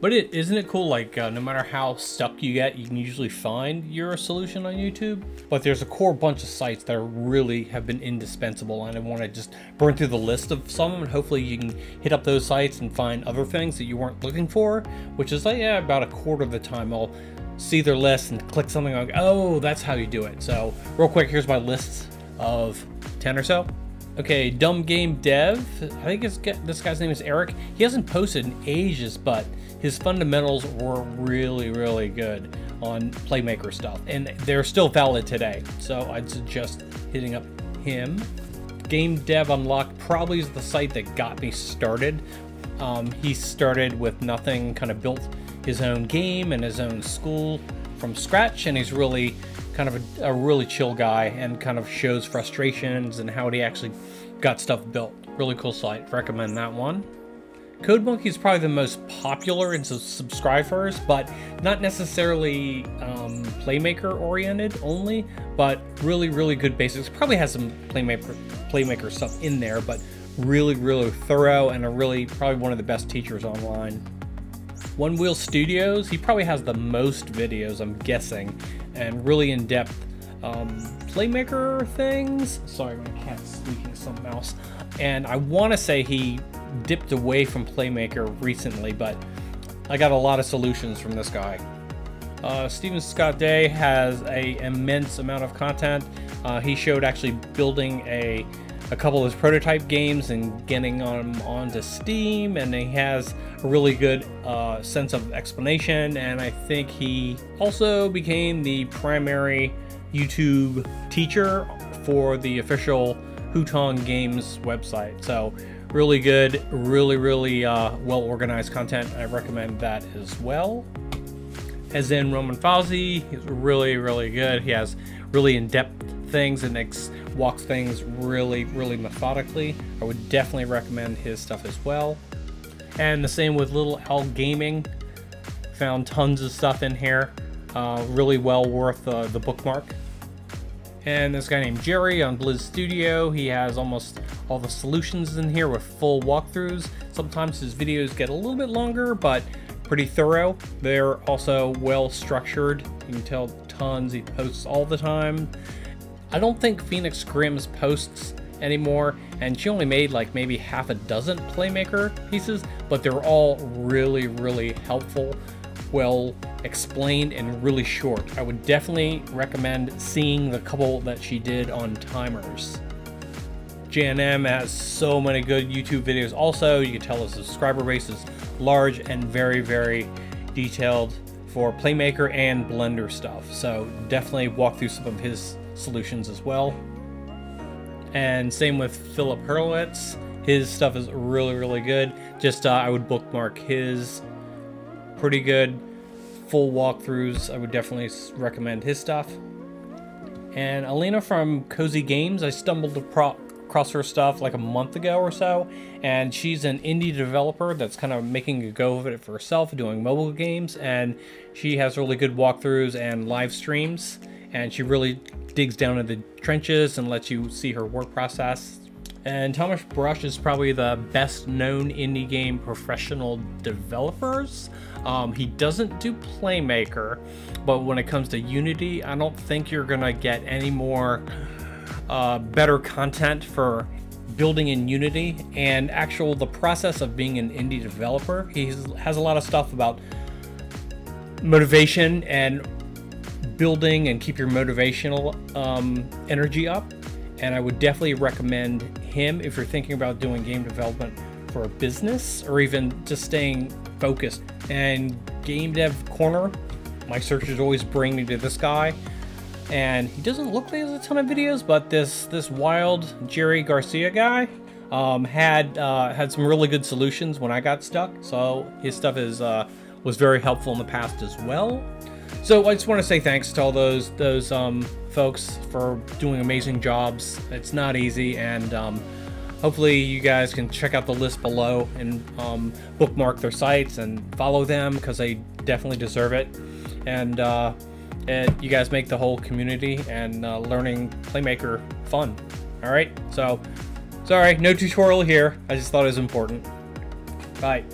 But it isn't it cool? Like uh, no matter how stuck you get, you can usually find your solution on YouTube. But there's a core bunch of sites that really have been indispensable, and I want to just burn through the list of some, and hopefully you can hit up those sites and find other things that you weren't looking for. Which is like yeah, about a quarter of the time I'll see their list and click something like, oh, that's how you do it. So real quick, here's my list of 10 or so. Okay, Dumb Game Dev. I think this guy's name is Eric. He hasn't posted in ages, but his fundamentals were really, really good on Playmaker stuff, and they're still valid today. So I'd suggest hitting up him. Game Dev Unlocked probably is the site that got me started. Um, he started with nothing, kind of built his own game and his own school from scratch, and he's really kind of a, a, really chill guy and kind of shows frustrations and how he actually got stuff built. Really cool site. Recommend that one. CodeMonkey is probably the most popular in subscribers, but not necessarily um, Playmaker oriented only, but really, really good basics. Probably has some Playmaker, Playmaker stuff in there, but really, really thorough and a really, probably one of the best teachers online. One Wheel Studios, he probably has the most videos, I'm guessing, and really in-depth um, playmaker things. Sorry, my cat's squeaking something else. And I want to say he dipped away from Playmaker recently, but I got a lot of solutions from this guy. Uh, Stephen Scott Day has a immense amount of content. Uh, he showed actually building a a couple of his prototype games and getting them onto Steam, and he has a really good uh, sense of explanation. And I think he also became the primary YouTube teacher for the official Hutong Games website. So really good, really, really uh, well organized content. I recommend that as well. As in Romi Fauzi, he's really, really good. He has really in-depth things and ex- walks things really, really methodically. I would definitely recommend his stuff as well. And the same with Little Owl Gaming. Found tons of stuff in here. Uh, really well worth uh, the bookmark. And this guy named Jerry on Bliz Studio, he has almost all the solutions in here with full walkthroughs. Sometimes his videos get a little bit longer, but pretty thorough. They're also well structured. You can tell tons, he posts all the time. I don't think Phoenix Grimm's posts anymore, and she only made like maybe half a dozen Playmaker pieces, but they're all really, really helpful, well explained, and really short. I would definitely recommend seeing the couple that she did on timers. JayAnAm has so many good YouTube videos also. You can tell the subscriber base is large and very, very detailed for Playmaker and Blender stuff. So definitely walk through some of his solutions as well. And same with Philip Herlitz. His stuff is really, really good. Just uh, I would bookmark his pretty good full walkthroughs. I would definitely recommend his stuff. And Alina from Cozy Games, I stumbled across her stuff like a month ago or so, and she's an indie developer that's kind of making a go of it for herself, doing mobile games, and she has really good walkthroughs and live streams, and she really digs down into the trenches and lets you see her work process. And Thomas Brush is probably the best known indie game professional developers. Um, he doesn't do Playmaker, but when it comes to Unity, I don't think you're gonna get any more uh, better content for building in Unity and actual the process of being an indie developer. He has a lot of stuff about motivation and building and keep your motivational um, energy up. And I would definitely recommend him if you're thinking about doing game development for a business or even just staying focused. And Game Dev Corner, my searches always bring me to this guy. And he doesn't look like he has a ton of videos, but this this wild Jerry Garcia guy um, had uh, had some really good solutions when I got stuck. So his stuff is uh, was very helpful in the past as well. So I just want to say thanks to all those those um, folks for doing amazing jobs. It's not easy, and um, hopefully you guys can check out the list below and um, bookmark their sites and follow them because they definitely deserve it. And, uh, and you guys make the whole community and uh, learning Playmaker fun. All right, so sorry, no tutorial here. I just thought it was important. Bye.